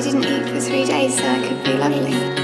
I didn't eat for three days so I could be lovely.